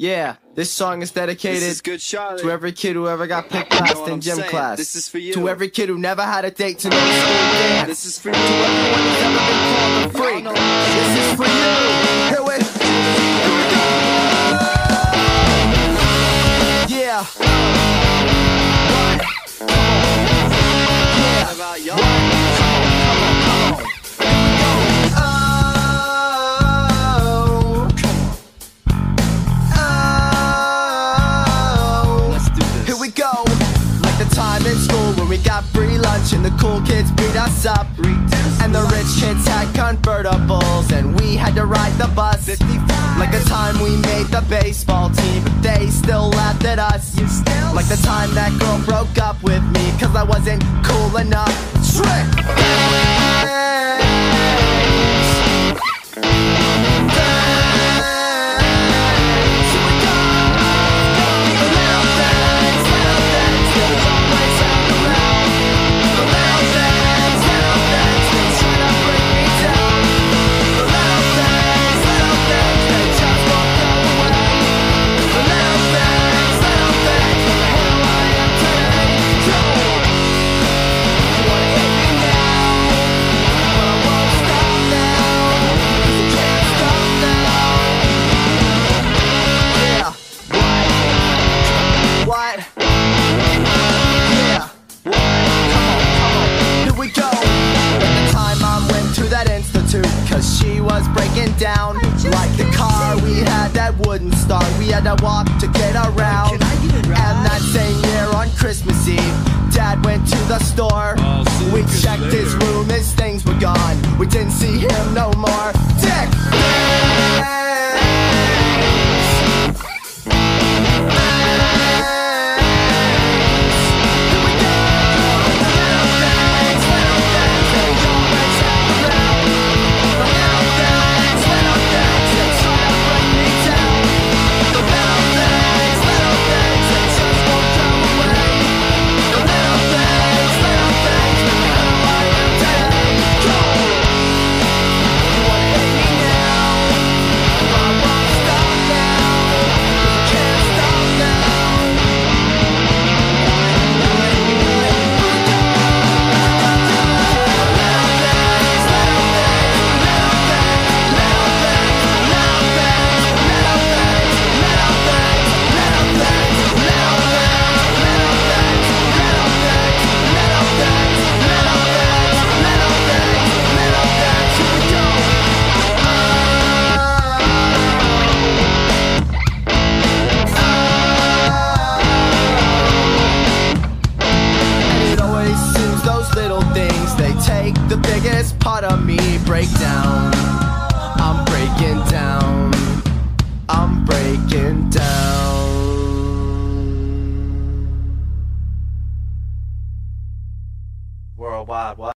Yeah, this song is dedicated is to every kid who ever got picked last in gym saying? class. This is for you. To every kid who never had a date to no school dance. This is for To you. everyone who's ever been called a freak. This is for you. Here we, here we go. Yeah. What about y'all? Got free lunch and the cool kids beat us up. And the rich kids had convertibles and we had to ride the bus. Like the time we made the baseball team, but they still laughed at us. Like the time that girl broke up with me cause I wasn't cool enough. Trick! Was breaking down. Like the car we had that wouldn't start. We had to walk to get around. Can I get a ride? And that same year on Christmas Eve, Dad went to the store. I'll see you We checked his room, his things were gone. We didn't see him no more. Worldwide, what?